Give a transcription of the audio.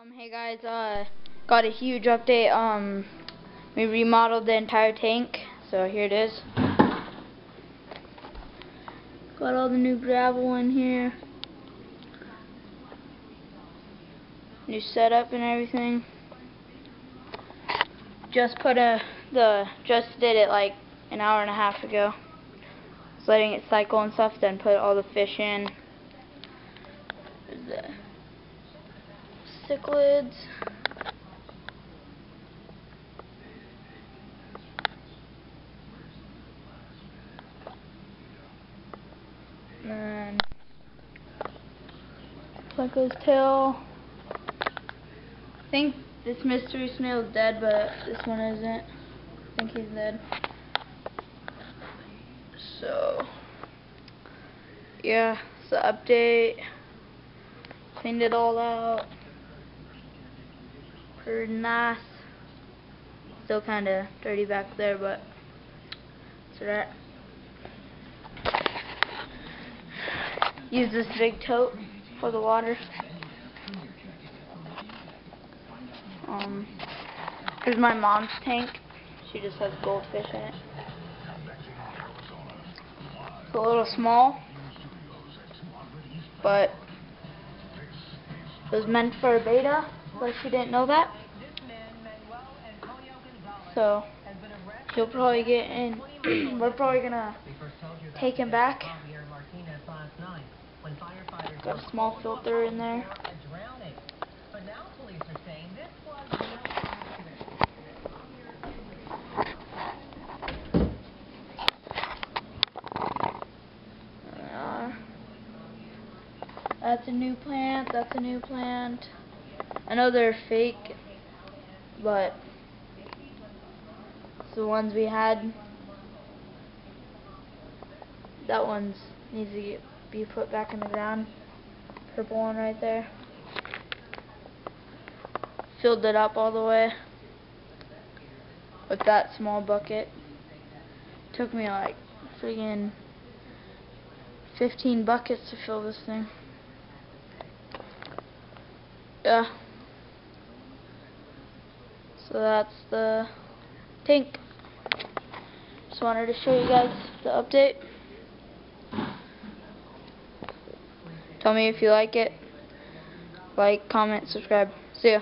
Um, hey guys, uh, got a huge update. Um, we remodeled the entire tank, so here it is. Got all the new gravel in here. New setup and everything. Just put a, the, just did it like an hour and a half ago. Just letting it cycle and stuff, then put all the fish in. Cichlids. And Pleco's tail. I think this mystery snail is dead, but this one isn't. I think he's dead. So, yeah, it's the update. Cleaned it all out. Nice. Still kind of dirty back there, but it's alright. Use this big tote for the water. Um, here's my mom's tank. She just has goldfish in it. It's a little small, but it was meant for a betta, but she didn't know that. So, he'll probably get in. We're probably gonna take him back. Got a small filter in there. Uh, that's a new plant, that's a new plant. I know they're fake, but it's the ones we had. That one's needs to get, be put back in the ground. Purple one right there. Filled it up all the way with that small bucket. Took me like friggin' 15 buckets to fill this thing. Yeah. So that's the tank. Just wanted to show you guys the update. Tell me if you like it. Like, comment, subscribe. See ya.